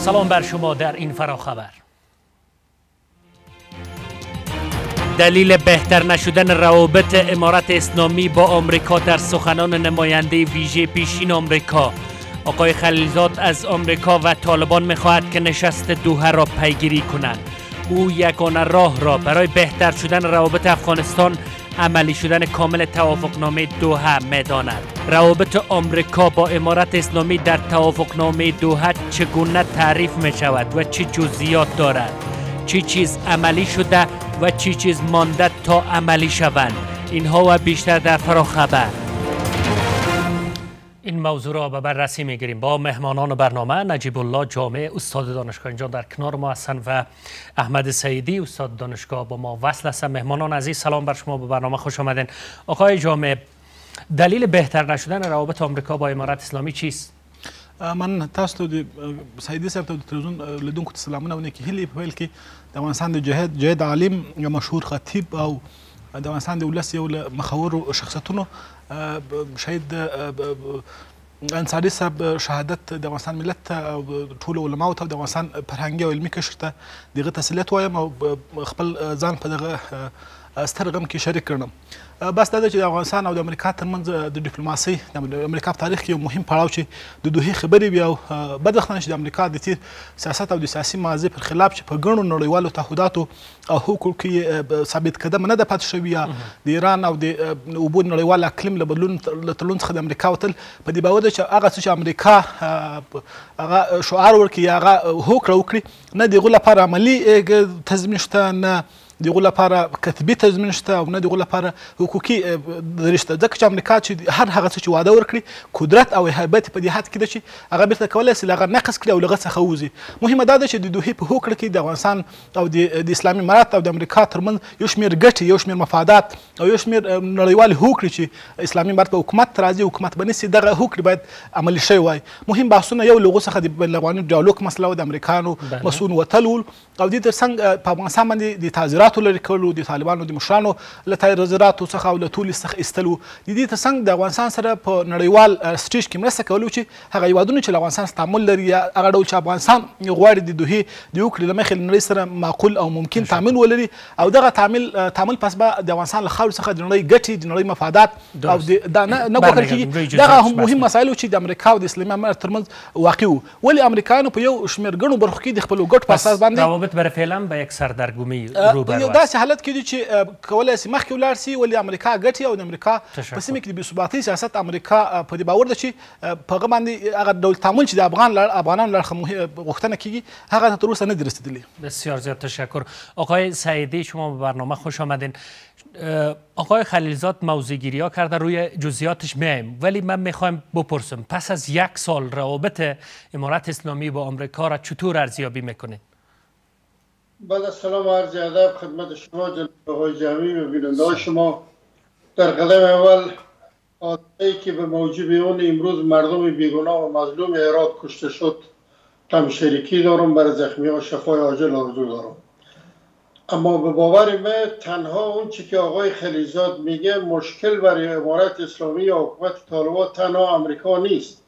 سلام بر شما در این فراخبر. دلیل بهتر نشدن روابط امارت اسلامی با آمریکا در سخنان نماینده ویژه پیشین آمریکا. آقای خلیلزاد از آمریکا و طالبان می‌خواهد که نشست دوحه را پیگیری کنند. او یگانه راه را برای بهتر شدن روابط افغانستان عملی شدن کامل توافقنامه دوحه می‌داند. روابط آمریکا با امارت اسلامی در توافقنامه دوحه چگونه تعریف می شود و چه جزئیات دارد؟ چی چیز عملی شده و چی چیز مانده تا عملی شوند؟ اینها و بیشتر در فراخبر. این موضوع را به بررسی می‌گیریم. با مهمانان برنامه نجیب الله جامع استاد دانشگاه اینجا در کنار ما هستند و احمد سیدی استاد دانشگاه با ما وصل هستند مهمانان عزیز سلام بر شما. به برنامه خوش آمدین. آقای جامع دلیل بهتر نشدن روابط آمریکا با امارات اسلامی چیست؟ من تاسو ته سیدی صاحب ته د تلویزیون لیدونکو ته سلامونه ونه کې هلي په ویل کې د افغانستان د جهاد جهاد عالم یا مشهور خطیب او د افغانستان د ولس یو مخور شخصیتونو شهید انصاري صاحب شهادت د افغانستان ملت او ټولو علماو ته د افغانستان فرهنګي او علمي کشر ته دغه تسلیت وایم او خپل ځان په دغه ستر غم کې شریک کړم بس دا چې د افغانستان او د امریکا ترمنځ د ډیپلوماسۍ د امریکا په تاریخ کې یو مهم پړاو چې د دوه خبرې بیا او بدبختانه چې د امریکا د تیر سیاست او د سیاسي ماضي پر خلاف چې په ګڼو نړیوالو تعهداتو او حقوقو کې ثابت قدم نه د پاتې شوی د ایران او د اوبو نړیوال اقلیم له بدلون له تړون څخه د امریکا وتل په دې باور چې هغه چې امریکا هغه شعار ورکړي هغه هوکړه وکړي نه دغه لپاره عملی تضمین شته نه دغه لپاره کتبي تضمین شته او نه دغه لپاره حقوقي درشته ځکه چې امریکا چې هر هغه څه چې واده ورکړي قدرت او هیبت په دې حد کې ده چې هغه بیرته کولی شي هغه نقص کړي او لغه څخه وځي مهمه دا ده چې د دوی په هوکړه کې د افغانستان او د اسلامي امارات او د امریکا ترمنځ یو شمېر ګټې یو شمېر مفادات او یو شمېر نړیوال هوکړې چې اسلامي امارات په حکومت راځي حکومت بنسي دغه هوکړې باید عملي شوی وای. مهم بحثونه یو لغو څخه د بین الافغاني ډیالوګ مسله او د امریکانو مسؤل وتل او د ترڅنګ په افغانستان باندې د تعذيراتو لري کولو د طالبانو د مشرانو له تعذيراتو څخه او له ټولي څخه استلو د دې ترڅنګ د افغانستان سره په نړیوال سټیج کې مرسته کولو چې هغه یوادونه چې افغانستان تعامل لري هغه ډول چې افغانستان غواړي د دوه د یو کړي لمخې نړۍ سره معقول او ممکن تعامل ولري. او دغه تعامل تعامل پس به د افغانستان له خاور څخه د نړۍ ګټي د نړۍ مفادات او د نه ګټل کیږي. دغه هم مهم مسایل چې د امریکا او د اسلامي امارت ترمنځ واقع وو. ولی امریکایانو په یو شمېر ګڼو برخو کې د خپل ګټ په اساس باندې روابط بر فعلا به یک سردرگمی رو یو داسې حالت کې دي چې کولای شي مخکې ولاړ شي ولې امریکا ګټي او د امریکا په سیمه کې د بېثباتۍ سیاست امریکا په دې باور ده چې په هغه باندې هغه ډول تعامل چې د افغان افغانانو لړخه غوښتنه کیږي هغه تر اوسه نه دی رسیدلی بسیار زیاد تشکر. آقای سعیدی شما به برنامه خوش آمدین. آقای خلیلزاد موضوعگیری ها کرده روی جزئیاتش میایم. ولی من میخوایم بپرسم پس از یک سال روابط امارت اسلامی با آمریکا را چطور ارزیابی میکنید بعد از سلام و عرض ادب خدمت شما جناب آقای جمعی و بیننده شما. در قدم اول آدمی که به موجب اون امروز مردم بیگناه و مظلوم عراق کشته شد کم شریکی دارم برای زخمی ها شفای عاجل آرزو دارم. اما به باور من تنها اون چی که آقای خلیزاد میگه مشکل برای امارت اسلامی یا حکومت طالبان تنها امریکا نیست.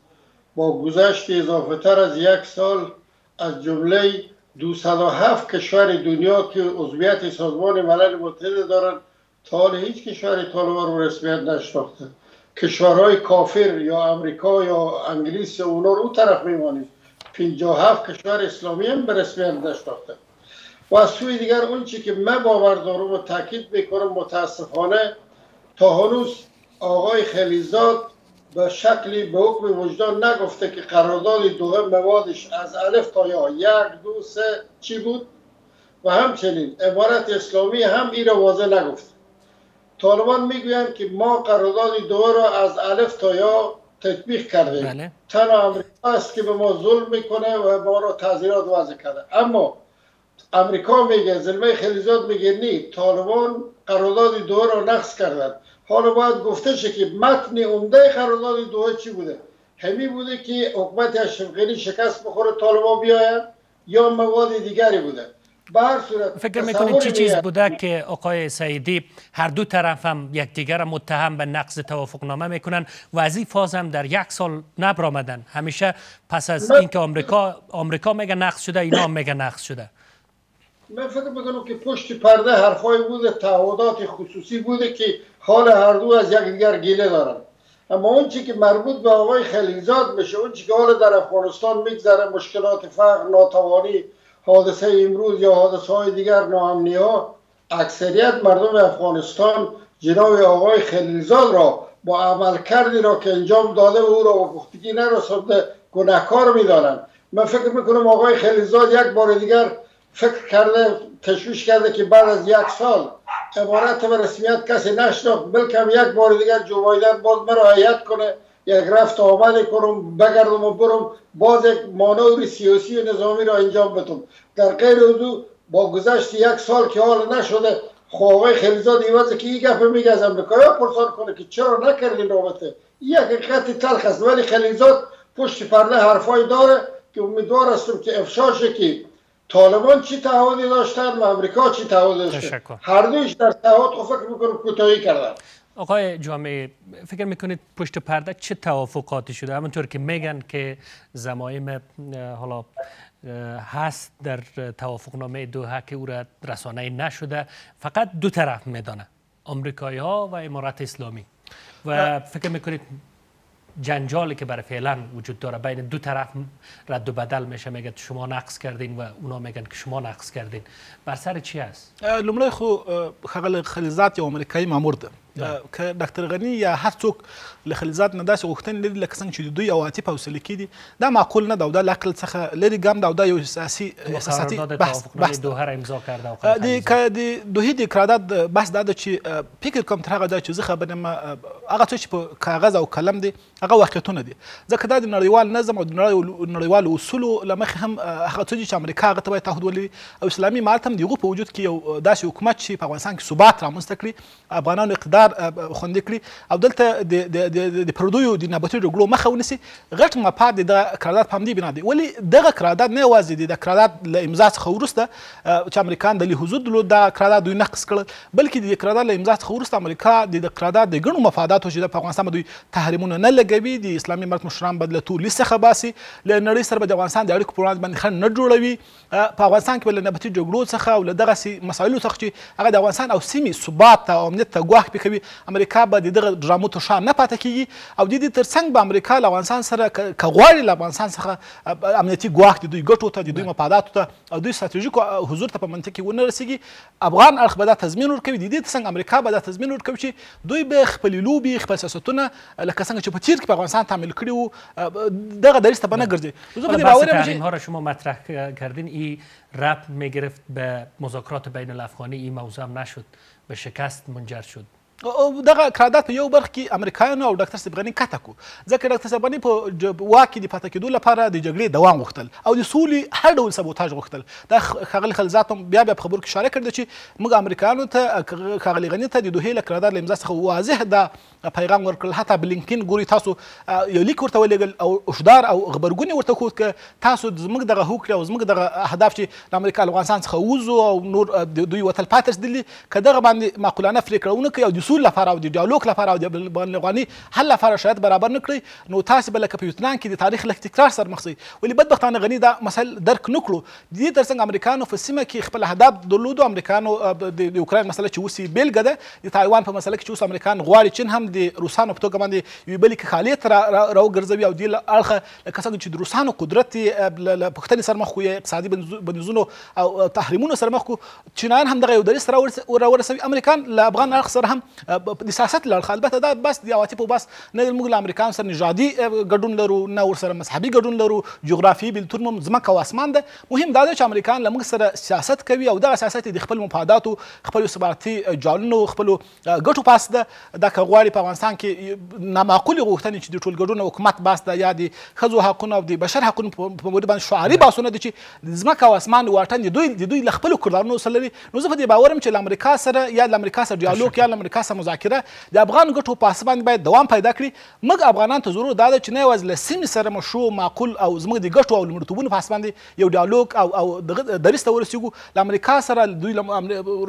با گذشت اضافه تر از یک سال از جمله 207 کشور دنیا که عضویت سازمان ملل متحد دارن تا حال هیچ کشور طالبان رو رسمیت نشناخته. کشورهای کافر یا امریکا یا انگلیس یا اونا رو اون طرف میمانیم. 57 کشور اسلامی هم به رسمیت نشناخته. و از سوی دیگر اون چی که من باور دارم و تاکید می‌کنم متاسفانه تا هنوز آقای خلیزاد به شکلی به حکم وجدان نگفته که قرارداد دوه موادش از الف تا یا یک دو سه چی بود؟ و همچنین امارت اسلامی هم این را واضح نگفت. طالبان می‌گویند که ما قرارداد دوه را از الف تا یا تطبیق کردیم. بله. تنها امریکا است که به ما ظلم می‌کنه و ما را تعذیرات وضع کرده. اما امریکا میگه زلمه خلیزاد میگه نی طالبان قرارداد دوه را نقص کردند. حالا باید گفته شه که متن عمده قرارداد دوها چی بوده؟ همی بوده که حکومت اشرف غنی شکست بخوره طالبان بیاید یا مواد دیگری بوده. به هر صورت فکر می‌کنید چی چیز بوده که آقای سعیدی هر دو طرف هم یکدیگر متهم به نقض توافقنامه می‌کنن؟ و از این فاز هم در یک سال نبر آمدن. همیشه پس از اینکه آمریکا آمریکا میگه نقض شده اینا هم میگه نقض شده. من فکر می‌کنم که پشت پرده حرفای بوده تعهدات خصوصی بوده که حال هر دو از یکدیگر گیله دارن. اما اون چی که مربوط به آقای خلیزاد بشه اون چی که حال در افغانستان میگذره مشکلات فقر ناتوانی حادثه امروز یا حادثه های دیگر ناامنی ها اکثریت مردم افغانستان جناب آقای خلیزاد را با عمل کردی را که انجام داده و او را به پختگی نرسانده گناهکار می‌دانند من فکر می‌کنم آقای خلیزاد یک بار دیگر فکر کرده تشویش کرده که بعد از یک سال امارت به رسمیت کسی نشناخت بلکه یک بار دیگر جو بایدن باز مرا حیات کنه یک رفت آمد کنم بگردم و برم باز یک مانور سیاسی و نظامی را انجام بدم. در غیر حضور با گذشت یک سال که حال نشده خواهی خلیزاد ایوازه که این گفه میگه از امریکایی پرسان کنه که چرا نکردین رابطه؟ یک حقیقت تلخ است ولی خلیزاد پشت پرده حرفای داره که امیدوار هستم که افشاشه که طالبان چی تعهدی داشتن و امریکا چی تعهدی داشتن؟ هر دویش در تعهد خب فکر می‌کنم کوتاهی کردن. آقای جامعه فکر می‌کنید پشت پرده چه توافقاتی شده؟ همونطور که میگن که زمایم حالا هست در توافقنامه دوحه که او را رسانه نشده. فقط دو طرف میدانه آمریکایی ها و امارات اسلامی. و فکر می‌کنید جنجالی که برای فعلا وجود داره. بین دو طرف رد و بدل میشه. میگه شما نقص کردین و اونا میگن که شما نقص کردین. بر سر چی است لومړی خو خغل خلیزات یو امریکایي مامور ده. که ډاکټر غنی یا هر څوک له خلیزات نه داسې غوښتنې لري لکه څنګه چې دوی عواطف او سلیقې دي دا معقول نه ده او دا له عقل څخه لرې ګام ده او دا یو سیاسي احساساتي بحث بحث دوه را امضا کرده د که د دوی د قرارداد بحث دا ده چې فکر کوم تر هغه ځای چې زه خبر یم هغه څه چې په کاغذ او قلم دي هغه واقعیتونه دي. ځکه دا د نړیوال نظم او د نړیوالو اصولو له مخې هم هغه څه چې امریکا هغه ته باید تعهد ولري او اسلامي امارت هم د هغو په وجود کې یو داسې حکومت چې په افغانستان کې ثبات رامنځته کړي افغانانو اقتدار خوندي کړي. او دلته د د پردیو د نباتي جګړو مخه ونیسي. غټ مفاد د قرارداد په همدې بنا دی. ولی دغه قرارداد نه یوازې د قرارداد له امضا څخه وروسته چې امریکایان د حضور درلود دا قرارداد دوی نقض کړل بلکې د قرارداد له امضا څخه وروسته امریکا د قرارداد د ګڼو مفاداتو چې په افغانستان دوی تحریمونه نه لګوي د اسلامي امارت مشران بد له تولي څخه باسي له نړۍ سره د افغانستان د اړیکو پر وړاندې باندې خنډ نه جوړوي. په افغانستان کې له نباتي جګړو څخه او له دغه مسایلو څخه چې هغه د افغانستان او سیمې ثبات او امنیت ته ګواښ کوي امریکا به د دغه ډرامو تر شا نه پاتې کیږي. او د دې ترڅنګ به امریکا له افغانستان سره که غواړي له افغانستان څخه امنیتي ګواښ د دوی ګټو ته د دوی مفاداتو ته او دوی ستراتیژیکو حضور ته په منطق کې ونه رسیږي. افغان اړخ به دا تضمین ورکوي. د دې ترڅنګ امریکا به دا تضمین ورکوي چې دوی به خپلې لوبې خپل سیاستونه لکه څنګه چې په تیر کې په افغانستان تعمیل کړي وو دغه دریځ ته به نه ګرځي. زه په دې باور یم چې ها را شما مطرح کردین این رب میگرفت به مذاکرات بین الافغانی این موضوع نشد به شکست منجر شد دغه قرارداد په یو برخه کې امریکایانو او ډاکټر سبغنی کته کو ځکه ډاکټر سبغنی په واک د پاتې کېدو لپاره د جګړې دوام غوښتل او د سولې هر ډول سبوتاژ غوښتل. دا خغلی خلزات هم بیا بیا په خبرو کې اشاره کړې چې موږ امریکایانو ته خغلی غنی ته د دوه له قرارداد لمزه څخه واضح دا پیغام ورکړل. حتی بلینکن ګوري تاسو یو لیک ورته ولېږل او اشدار او خبرګونی ورته خو تاسو زموږ دغه هوکړه او زموږ دغه اهداف چې د امریکا افغانستان څخه وځو او نور دوی وتل پاترس دي کداغه باندې معقولانه فکرونه کوي او د سول لپاره او د ډیالوګ لپاره او د الافغاني حل لپاره شرایط برابر نه کړی نو تاسو بل لکه په یوتنان کې د تاریخ له تکرار سره مخ شئ ولې بدبختانه غني دا مسل درک نکړو. د دې ترڅنګ امریکانو په سیمه کې خپل اهداف درلودو امریکانو د یوکرين مسله چې وسی بیلګه ده د تایوان په مسله کې چې اوس امریکان غواړي چین هم د روسانو په توګه باندې یو بل کې خالیت راو ګرځوي او د اړخه لکه څنګه چې د روسانو قدرت له پښتني سره مخ وي اقتصادي بنزونو او تحریمونو سره مخ چینایان هم دغه یو دریس راورسوي. امریکان له افغان اړخ سره هم د سیاست لړ البته دا بس د عواطفو بس نه موږ له امریکان سره نژادي ګډون لرو نه ور سره مذهبي ګډون لرو جغرافي بلتون مو ځمکه او اسمان ده. مهم دا دی چې امریکان له موږ سره سیاست کوي او دغه سیاست د خپل مفاداتو خپل ثباتي جالونو خپل ګټو پاس ده. دا کغواړي په افغانستان کې نامعقول غوښتنې چې د ټولګډون حکومت باس ده یا د خزو حقوقو او د بشر حقوقو په موري باندې شعاري باسونه دي چې ځمکه او اسمان واټن دوی د دوی خپل کړدارونو سره لري نو زه په دې باورم چې امریکا سره یا د امریکا سره ډیالوګ یا د امریکا بحث مذاکره د افغان ګټو په باندې باید دوام پیدا کړي. موږ افغانان ته ضرور دا ده چې نه یوازې له سیمې سره مشروع معقول او زموږ د ګټو او لومړیتوبونو په باندې یو ډیالوګ او او دریځ ته ورسیږو. له امریکا سره دوی له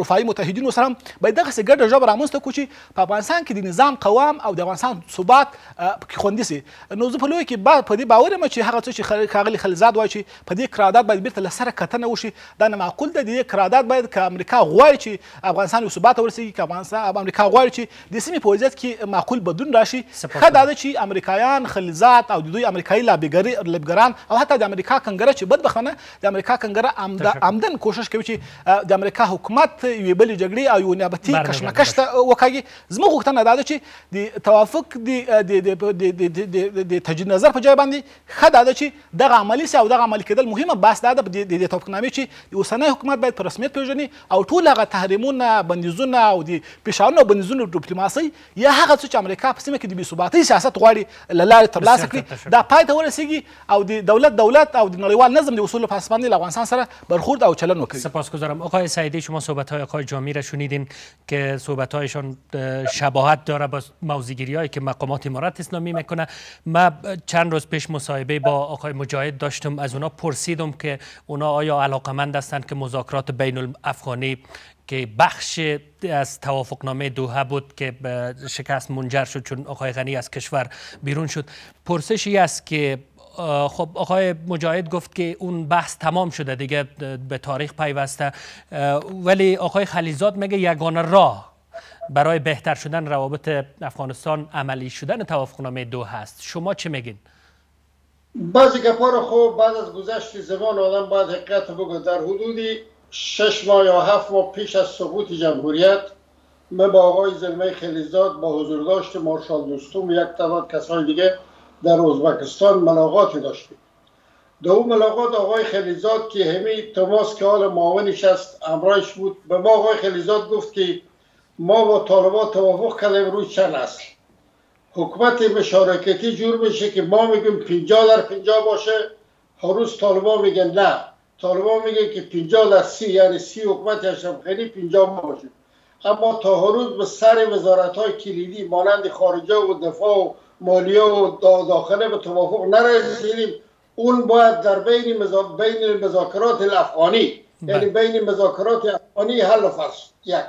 رفاهي متحدینو سره باید دغسې ګډه ژبه رامنځته کړو چې په افغانستان کې د نظام قوام او د افغانستان ثبات پکې خوندي سي. نو زه په لوی کې با په دې باور یم چې هغه څه چې ښاغلي خلیزاد وایي چې په دې قرارداد باید بیرته له سره کتنه وشي. دا نه معقول ده د دې قرارداد باید که امریکا غواړي چې افغانستان یو ثبات ورسیږي که افغانستان امریکا غواړي چې د سیمې په وضعیت کې معقول بدلون راشي. ښه دا ده چې امریکایان خلیزات او د دوی امریکایي لابګران او حتی د امریکا کنګره چې بدبختانه د امریکا کنګره عمدن کوشش کوي چې د امریکا حکومت یوې بلې جګړې او یو نیابتي کشمکش ته وکاږي. زموږ غوښتنه دا ده چې د توافق د تجدید نظر په ځای باندې ښه دا ده چې دغه عملي سي او دغه عملي کېدل مهمه بحث دا ده د توافقنامې چې د اوسنی حکومت باید په رسمیت پیژني او ټول هغه تحریمونه بندیزونه او د فشارونه او بندیزونه ډیپلوماسي یا هغه څه چې امریکا په سیمه کې د بې ثباتۍ سیاست غواړي له لارې ترلاسه کړي دا پای ته ورسیږي او د دولت دولت او د نړیوال نظم د اصولو په اساس باندې له افغانستان سره برخورد او چلن وکړي. سپاسگزارم. آقای سعیدی شما صحبت های آقای جامی را شنیدین که صحبت هایشان شباهت داره با موضوعگیری هایی که مقامات امارت اسلامی می‌کنه. ما چند روز پیش مصاحبه با آقای مجاهد داشتم. از اونا پرسیدم که اونا آیا علاقمند هستند که مذاکرات بین الافغانی که بخش از توافقنامه دوحه بود که شکست منجر شد چون آقای غنی از کشور بیرون شد. پرسشی است که خب آقای مجاهد گفت که اون بحث تمام شده دیگه به تاریخ پیوسته. ولی آقای خلیزاد میگه یگانه راه برای بهتر شدن روابط افغانستان عملی شدن توافقنامه دو هست شما چه میگین؟ بعضی گپا رو خوب بعد از گذشت زمان آدم باید حقیقت بگو در حدودی شش ماه یا هفت ماه پیش از سقوط جمهوریت من با آقای زلمه خلیزاد با حضور داشت مارشال دوستوم یک تعداد کسان دیگه در ازبکستان ملاقاتی داشتیم. در اون ملاقات آقای خلیزاد که همی تماس که حال معاونش است امرایش بود. به ما آقای خلیزاد گفت که ما با طالبان توافق کردیم روی چند اصل حکومت مشارکتی جور میشه که ما میگیم 50 در 50 باشه هر روز طالبان میگن نه. طالبان میگه که 50 در 30 یعنی 30 حکومت اشرف غنی 50 ما باشه. اما تا هر روز به سر وزارت های کلیدی مانند خارجه و دفاع و مالیه و داخله به توافق نرسیدیم. اون باید در بین مزا... بین مذاکرات الافغانی یعنی بین مذاکرات افغانی حل فصل. یک.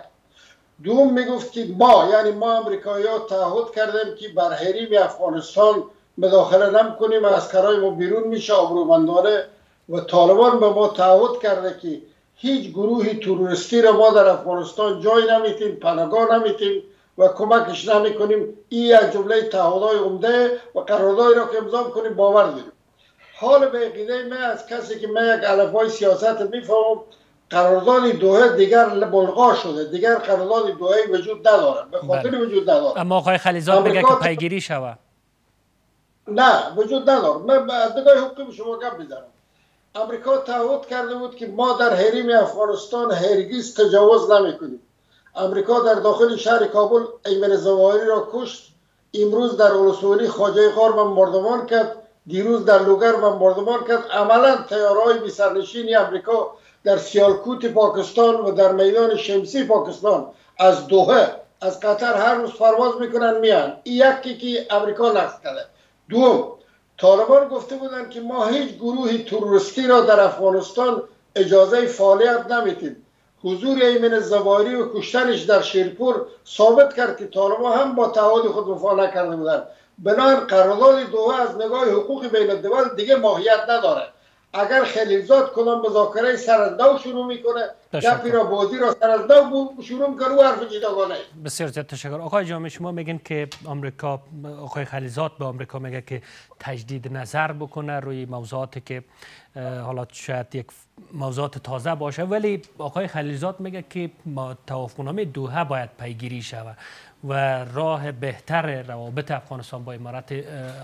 دوم می‌گفت که ما یعنی ما امریکایی ها تعهد کردیم که بر حریم افغانستان مداخله نمی‌کنیم اسکرای ما بیرون میشه آبرومندانه و طالبان به ما تعهد کرده که هیچ گروهی تروریستی را ما در افغانستان جای نمیتیم پناهگاه نمیتیم و کمکش نمی‌کنیم. این یک جمله تعهدهای عمده و قراردادی را که امضا کنیم باور داریم. حال به عقیده من از کسی که من یک الفبای سیاست می‌فهمم قرارداد دوحه دیگر بلغا شده. دیگر قرارداد دوحه وجود نداره. به خاطر بله. وجود نداره. اما آقای خلیزاد میگه که پیگیری شوه نه وجود نداره. من از نگاه حقوقی شما گپ می‌زنم. امریکا تعهد کرده بود که ما در حریم افغانستان هرگز تجاوز نمی‌کنیم. امریکا در داخل شهر کابل ایمن زواهری را کشت. امروز در اولسولی خواجه غار بمباردمان کرد. دیروز در لوگر بمباردمان کرد. عملا تیارهای بی سرنشین امریکا در سیالکوت پاکستان و در میدان شمسی پاکستان از دوحه از قطر هر روز پرواز می‌کنن میان. این یکی که امریکا نقض کرده. دوم طالبان گفته بودند که ما هیچ گروه تروریستی را در افغانستان اجازه فعالیت نمیتیم حضور ایمن زواری و کشتنش در شیرپور ثابت کرد که طالبان هم با تعهد خود وفا نکرده بودند. بنابراین قرارداد دوحه از نگاه حقوق بین الدول دیگه ماهیت نداره اگر خلیلزاد کدام مذاکره سر از دو شروع می‌کنه گپی را بازی را سر از دو شروع می‌کنه و حرف جداگانه. بسیار زیاد تشکر. آقای جامع شما میگن که آمریکا آقای خلیزاد به آمریکا میگه که تجدید نظر بکنه روی موضوعاتی که حالا شاید یک موضوعات تازه باشه. ولی آقای خلیزاد میگه که توافقنامه دوحه باید پیگیری شود. و راه بهتر روابط افغانستان با امارات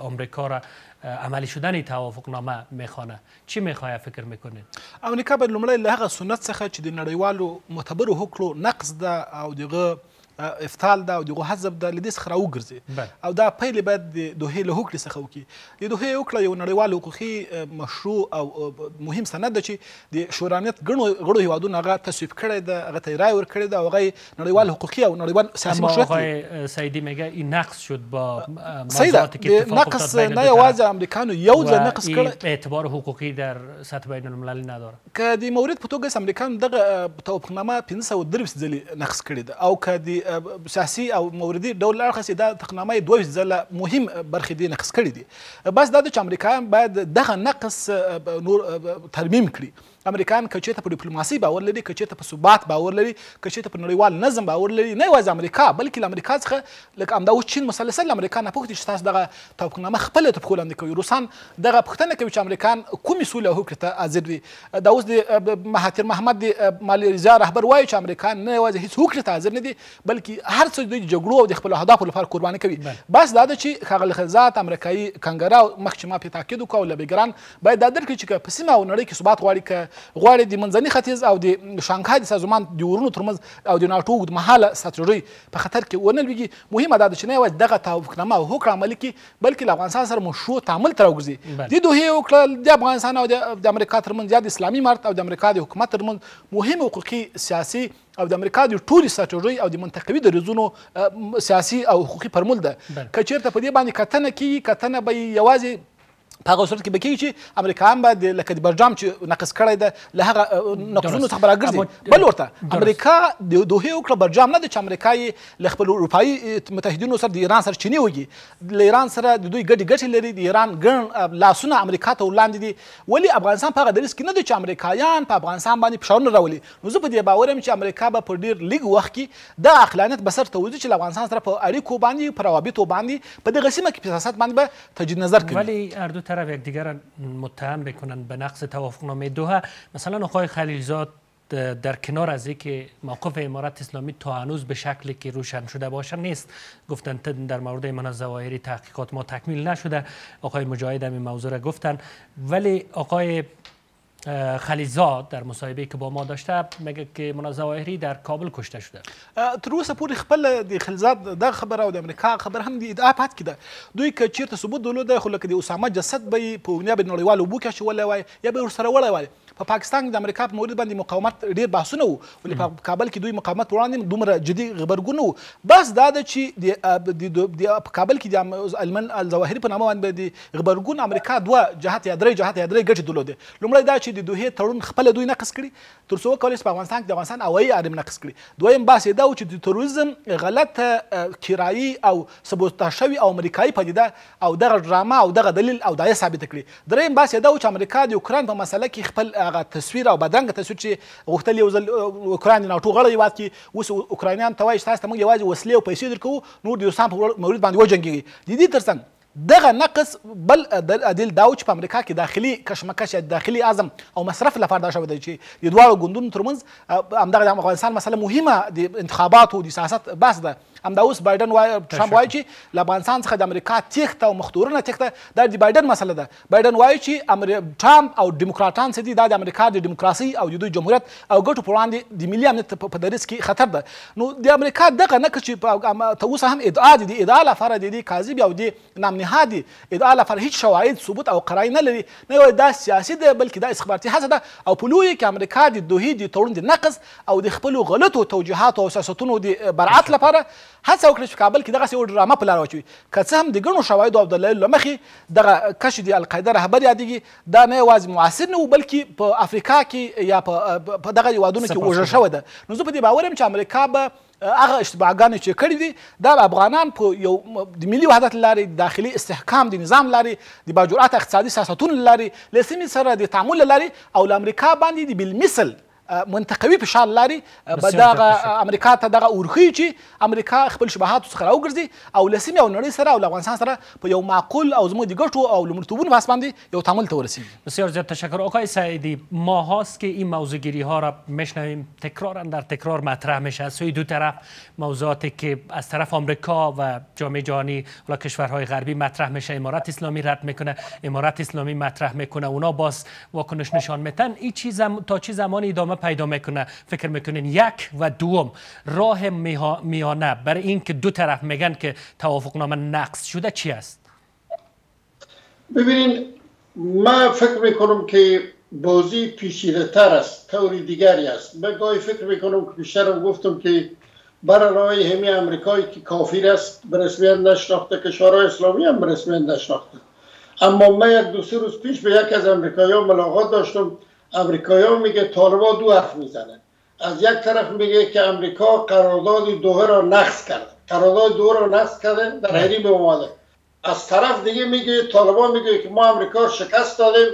آمریکا را عملی شدن توافقنامه میخوانه. چی میخواه فکر میکنید امریکا به لومړی له هغه سنت څخه چې د نړیوالو معتبرو حقوقو نقض ده او دغه افتال ده او دغه حذف ده لدې څخه راوګرځي. او دا پیل باید د دوه له حکم څخه وکي د دوه وکړه یو نړیوال حقوقي مشروع او مهم سند ده چې د شورانیت غړو غړو هیوادونو هغه تصویب کړی ده هغه ته رای ور کړی ده او هغه نړیوال حقوقي او نړیوال سیاسي مشروعیت آقای سعیدی میگه این نقص شد با موضوعاتی که اتفاق نقص نه یوازې امریکانو یو ځل نقص کړ اعتبار حقوقی در سطح بین المللی نداره. که د مورد په توګه امریکانو دغه توافقنامه 530 ځلې نقص کړې ده او که د سیاسي او موردي ډول اړخ دا توافقنامه دوه ځله مهم برخې دي نقص کړې دي. بس دا د امریکایان باید دغه نقص نور ترمیم کړي امریکایان کچې ته په ډیپلوماسي باور لري کچې ته په ثبات باور لري کچې ته په نړیوال نظم باور لري نه یوازې امریکا بلکې امریکا څخه لکه امدا اوس چین مسلسل امریکا نه پوښتنه چې تاسو دغه توافقنامه خپل ته خپل کوي روسان دغه پوښتنه کوي چې امریکان کومې سولې او حکومت حاضر دي دا اوس د مهاتیر محمد د مالیزیا رهبر وایي چې امریکان نه یوازې هیڅ حکومت حاضر نه دي بلکې هر څه د جګړو او د خپل اهدافو لپاره قرباني کوي بس دا د چې خغل خزات امریکایي کنګرا مخکې ما په تاکید وکاو لبګران باید دا درک چې په سیمه او نړۍ کې ثبات غواړي ک غواړي د منځني ختیځ او د شانګهای د سازمان د ورونو ترمنځ او د ناټو د محاله ستراتیژي په خطر کې ونه لويږي مهمه ده چې نه یوازې دغه توافقنامه او حکم عملي کې بلکې له افغانستان سره مشروع تعامل تر وګرځي د دوه وکړه د افغانستان او د امریکا ترمنځ د اسلامي امارت او د امریکا د حکومت ترمنځ مهم حقوقي سیاسي او د امریکا د ټولي ستراتیژي او د منتخبي دریزونو سیاسي او حقوقي فرمول ده. کچیرته په دې باندې کتنه کیږي کتنه به یوازې په هغه صورت کې به کېږي چې امریکایان به د لکه د برجام چې نقص کړی ده له هغه نقصونو څخه راګرځي بل ورته امریکا د دوه وکړه برجام نه د چې امریکا یې له خپل اروپایي متحدینو سره د ایران سره چینی وږي. له ایران سره د دوی ګډي ګټې لري د ایران ګڼ لاسونه امریکا ته وړاندې دي. ولی افغانستان په هغه دریس کې نه دی چې امریکایان په افغانستان باندې فشارونه راولي. نو زه په دې باور یم چې امریکا به په ډیر لږ وخت کې د عقلانیت بسر ته وځي چې افغانستان سره په اړیکو باندې پر روابطو باندې په دغه سیمه کې په سیاست باندې به تجدید نظر کوي ولی هر طرف یکدیگر متهم بکنن به نقص توافقنامه دوها. مثلا آقای خلیلزاد در کنار از اینکه موقف امارت اسلامی تا هنوز به شکلی که روشن شده باشه نیست گفتن در مورد ایمان زواهری تحقیقات ما تکمیل نشده. آقای مجاهد هم این موضوع را گفتن. ولی آقای خلیزاد در مصاحبه که با ما داشته میگه که منظواهری در کابل کشته شده. تر اوسه پورې خپل د خلیزاد د خبر او د امریکا خبر هم د ادعا پات کده دوی که چیرته ثبوت درلود خو لکه د اسامه جسد به په دنیا به نړیوالو بو کې شولای وای یا به ورسره وړای وای. په پاکستان د امریکا په مورد باندې مقاومت ډیر بحثونه وو. ولې په کابل کې دوی مقاومت وړاندې دومره جدي خبرګون وو. بس دا د چې د په کابل کې د المن الظواهري په نامه باندې خبرګون امریکا دوه جهات یا درې جهات یا درې ګټې درلودې. لومړی دا چې د دوه تړون خپل دوی نقص کړي. تر څو کولای په افغانستان کې د افغانستان هوایي حریم نقص کړي. دویم بحث دا و چې د تروریزم غلط کرایي او سبوتاژ شوی او امریکایي پدیده او دغه ډرامه او دغه دلیل او دایې ثابت کړي. دریم بحث دا و چې امریکا د اوکران په مسله کې خپل هغه تصویر او بدرنګ تصویر چې غوښتل یو ځل اوکران ناټو غړی هیواد کې اوس اوکرانیان ته وایي تاسو ته موږ یوازې وسلې او پیسې درکوو نور د روسان په مورد باندې وجنګېږي د دې ترڅنګ دغه نقص بل عدل داو چې په امریکا کې داخلي کشمکش داخلي اعظم او مصرف لپاره دا شوی دی چې د دواړو ګوندونو ترمنځ همدغه د افغانستان مسله مهمه د انتخاباتو د سیاست بحث ده همدا اوس بایدن وای ټرمپ وایي چې له افغانستان څخه د امریکا تېښته او مخدورونه تېښته دا د بایدن مسله ده بایدن وایي چې ټرمپ او دیموکراتان څه دي دا د امریکا د دیموکراسي او د دوی جمهوریت او ګټو پر وړاندې د ملي امنیت په دریس کې خطر ده نو د امریکا دغه نه چې ته اوس هم ادعا دي د ادعا لپاره د کاذب او د نام نهادي ادعا لپاره هیڅ شواهد ثبوت او قرائن نه لري نه یو دا سیاسي ده بلکې دا استخباراتي هڅه ده او په لوی کې امریکا د دوی د تړون د نقص او د خپل غلطو توجیهات او سیاستونو د برعت لپاره هڅه وکړه چې کابل کې دغه یو ډرامه په لار واچوي. که څه هم د ګڼو شواهدو او دلایلو له مخې دغه کشف د القاعده رهبر یادېږي. دا نه یوازې معاصر نه و بلکې په افریقا کې یا په دغه هېوادونو کې وژل شوی ده. نو زه په دې باور یم چې امریکا به هغه اشتباهګانې چې کړي دي دا افغانان په یو د ملي وحدت لارې داخلي استحکام د نظام لارې د باجرات اقتصادي سیاستونو لارې له سیمې سره د تعامل لارې او امریکا باندې د بالمثل منطقوي فشار لري به دغه امریکا ته دغه اورخي چې امریکا خپل شبهات څخه راوګرځي او لسیمه او نړۍ سره او افغانستان سره په یو معقول او زموږ د ګټو او لمرتوبونو بحث باندې یو تعامل ته ورسیږي. بسیار زیاد تشکر. آقای سعیدی ما هاست که این موضوعگیری ها را میشنویم؟ تکرارا در تکرار مطرح میشه. از سوی دو طرف موضوعاتی که از طرف آمریکا و جامعه جهانی حالا کشورهای غربی مطرح میشه. امارات اسلامی رد می‌کنه. امارات اسلامی مطرح می‌کنه. اونا باز واکنش نشان میتن این چیز تا چه زمانی ادامه پیدا می‌کنه فکر می‌کنین یک و دوم راه میانه برای اینکه دو طرف میگن که توافقنامه نقض شده چی است؟ ببینین من فکر می‌کنم که بازی پیشیده تر است طوری دیگری است. من گاهی فکر می‌کنم که بیشترم گفتم که برای همی امریکایی که کافیر است به رسمیت نشناخته کشورهای اسلامی هم به رسمیت نشناخته. اما من یک دو سه روز پیش به یک از امریکایی ملاقات داشتم. امریکایی میگه طالبا دو حرف می‌زنه از یک طرف میگه که امریکا قرارداد دوه را نقض کرده قرارداد دوه را نقض کرده در حریم اومده از طرف دیگه میگه طالبان میگه که ما امریکا شکست دادیم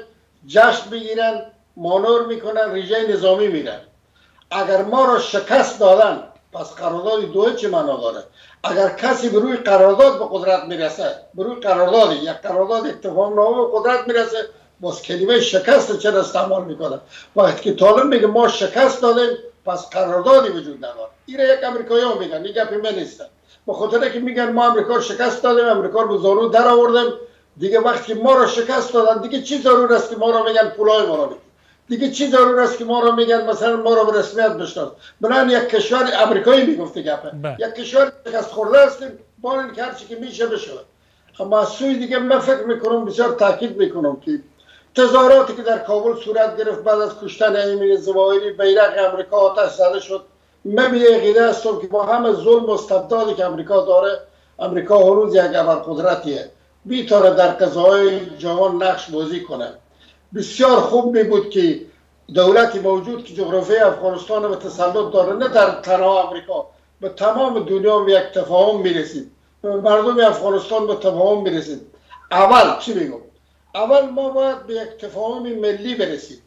جشن بگیرن مانور می‌کنن ریژه نظامی میرن اگر ما را شکست دادن پس قرارداد دو چه معنا داره؟ اگر کسی به روی قرارداد به قدرت می‌رسه به روی قرارداد یک قرارداد اتفاق نامه به قدرت می‌رسه باز کلمه شکست چرا استعمال می‌کنه وقتی که طالب میگه ما شکست دادیم پس قراردادی وجود نداره. این یک امریکایی ها میگن این گپی من نیستم. به خاطر که میگن ما امریکا شکست دادیم امریکا رو زارو در آوردیم. دیگه وقتی ما رو شکست دادن دیگه چی ضرور است که ما رو میگن پولای ما رو دیگه چی ضرور است که ما رو میگن مثلا ما رو به رسمیت بشناس بنان یک کشور امریکایی می‌گفته گپه یک کشور شکست خورده هستیم با این هرچی که میشه بشه. اما از سوی دیگه من فکر می‌کنم بسیار تاکید می‌کنم که تظاهراتی که در کابل صورت گرفت بعد از کشتن ایمین زواهری بیرق امریکا آتش زده شد. من به عقیده هستم که با همه ظلم و استبدادی که امریکا داره امریکا هنوز یک قدرتیه. بیتاره در قضاهای جهان نقش بازی کنه. بسیار خوب می بود که دولتی موجود که جغرافی افغانستان به تسلط داره نه در تنها امریکا به تمام دنیا به یک تفاهم می‌رسید مردم افغانستان به تفاهم می‌رسید اول چی میگم اول ما باید به یک تفاهم ملی برسیم.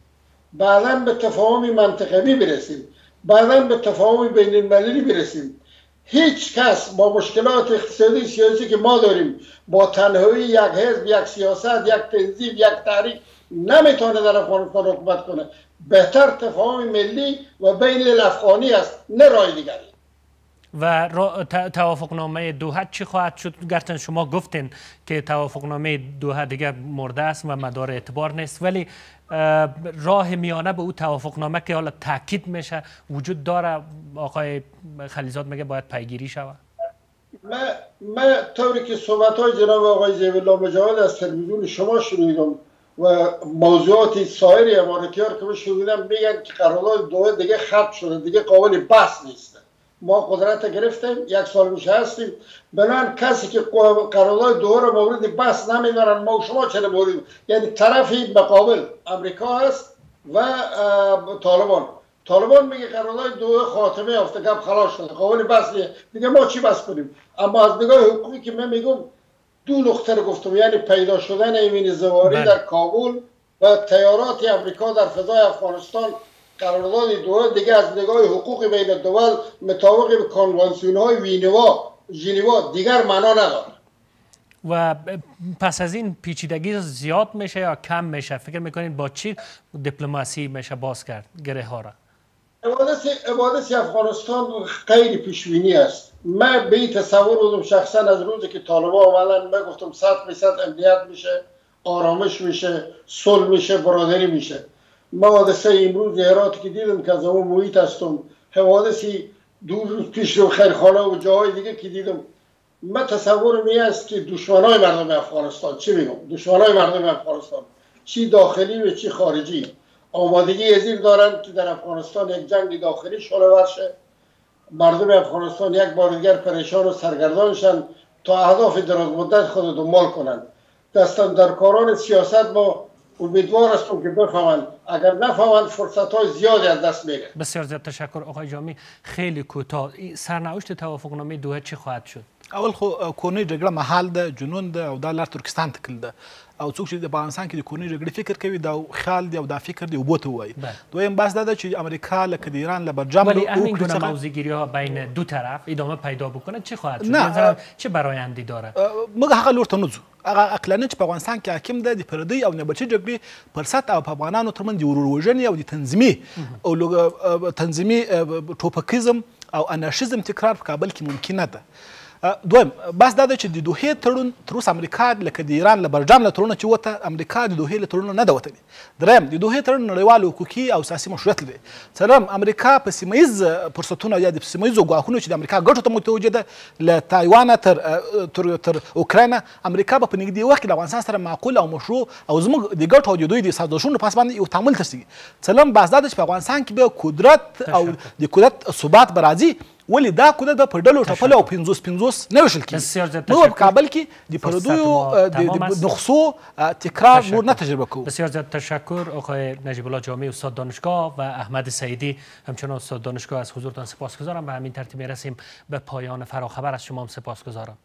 بعدا به تفاهم منطقوی برسیم. بعدا به تفاهم بین المللی برسیم. هیچ کس با مشکلات اقتصادی سیاسی که ما داریم با تنهایی یک حزب یک سیاست یک تنظیم یک تحریک نمی‌تونه در افغانستان حکومت کنه. بهتر تفاهم ملی و بین الافغانی است نه رای دیگری. و توافقنامه دوحه چی خواهد شد؟ گرچه شما گفتین که توافقنامه دوحه دیگر مرده است و مدار اعتبار نیست ولی راه میانه به او توافقنامه که حالا تاکید میشه وجود داره. آقای خلیزاد میگه باید پیگیری شود. من من طوری که صحبت های جناب آقای زیب الله مجاهد از تلویزیون شما شنیدم و موضوعات سایر امارتی ها که من شنیدم میگن که قرارداد دوحه دیگه ختم شده دیگه قابل بحث نیست. ما قدرت گرفتیم یک سال میشه هستیم. بنان کسی که قرارداد دو رو مورد بحث نمیدارن ما و شما چرا مورد یعنی طرفی مقابل امریکا هست و طالبان. طالبان میگه قرارداد دو خاتمه یافته گپ خلاص شده. قابل بحث نیه. دیگه ما چی بحث کنیم؟ اما از نگاه حقوقی که من میگم دو نقطه رو گفتم. یعنی پیدا شدن ایمین زواری در کابل و تیارات امریکا در فضای افغانستان قرارداد دو دیگه از نگاه حقوق بین الدول مطابق به کنوانسیون های وینوا ژنوا دیگر معنا نداره و پس از این پیچیدگی زیاد میشه یا کم میشه؟ فکر می‌کنید با چی دیپلماسی میشه باز کرد گره ها را عبادت افغانستان غیر پیشبینی است. من به این تصور بودم شخصا از روزی که طالبان اومدن من گفتم صد فیصد امنیت میشه آرامش میشه صلح میشه برادری میشه. ما حادثه امروز هراتی که دیدم که از اون محیط هستم. حوادثی دور پیش رو خیرخانه و جاهای دیگه که دیدم. من تصور می است که دشمنای مردم افغانستان چی میگم؟ دشمنای مردم افغانستان. چی داخلی و چی خارجی. آمادگی ازیر دارن که در افغانستان یک جنگ داخلی شده ورشه مردم افغانستان یک بار دیگر پریشان و سرگردانشن تا اهداف دراز مدت خود دنبال کنند دستان در کاران سیاست ما امیدوار هستم که بفهمند اگر نفهمند فرصت های زیادی از دست میره بسیار زیاد تشکر آقای جامی. خیلی کوتاه. سرنوشت توافقنامه دوحه چی خواهد شد؟ اول خو کورنۍ جګړه محال ده جنون ده او دا لار ترکستان ته ده او څوک چې د افغانستان کې د کورنۍ جګړې فکر کوي دا خیال دی او دا فکر دی او بوته وایي دویم بحث دا ده چې امریکا لکه د ایران له برجام ولی همین گونه موضوعگیری ها بین دو طرف ادامه پیدا بکنه چه خواهد شد؟ نه چه برایندی داره؟ موږ هغه لور ته نه هغه عقلانه چې په افغانستان کې حاکم ده د پردی او نبچي جګړې پر سطح او په افغانانو ترمنځ د وروروژنې او د تنظیمي او تنظیمي ټوپکیزم او انارشیزم تکرار په کابل کې ممکنه ده دویم بس دا چې د دوه تړون تر اوسه امریکا لکه د ایران له برجام له تړون چې وته امریکا د دوه له تړون نه ده وتلې. دریم د دوه تړون نړیوال حقوقي او سیاسي مشروعیت لري. څلورم امریکا په سیمایي فرصتونو یا د سیمایي ګواښونو چې د امریکا ګټو ته متوجه ده له تایوان تر تر تر اوکراین امریکا په نږدې وخت کې د افغانستان سره معقول او مشروع او زموږ د ګټو او د دوی د سازشونو په اساس یو تعامل ترسي څلورم بس دا چې په افغانستان کې به قدرت او د قدرت ثبات برازي ولی دا به په ډلو ټپل او 50 50 نه وشل کیږي. نو په کابل کې د پردویو د نقصو تکرار نور نه تجربه کوو. بسیار زیاد تشکر آقای نجیب الله جامی استاد دانشگاه و احمد سعیدی. همچنان استاد دانشگاه از حضورتان سپاسگزارم به همین ترتیب می‌رسیم به پایان فراخبر. از شما هم سپاسگزارم.